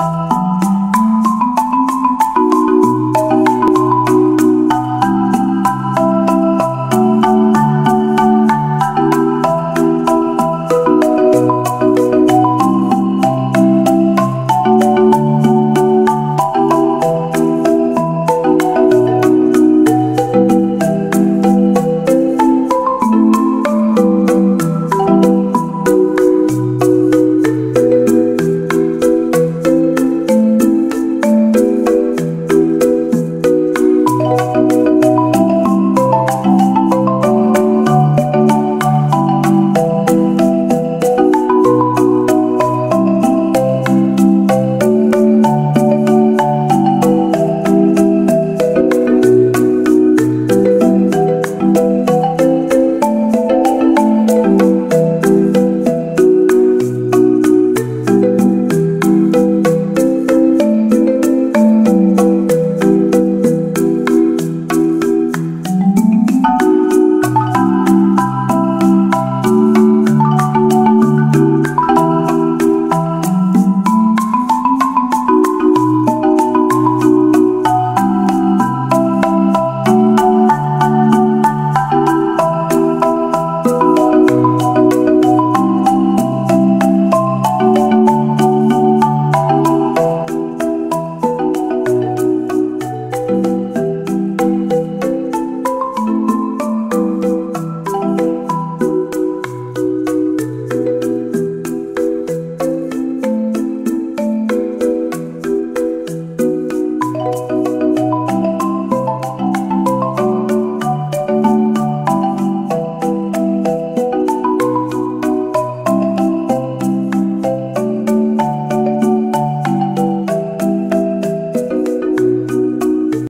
Bye.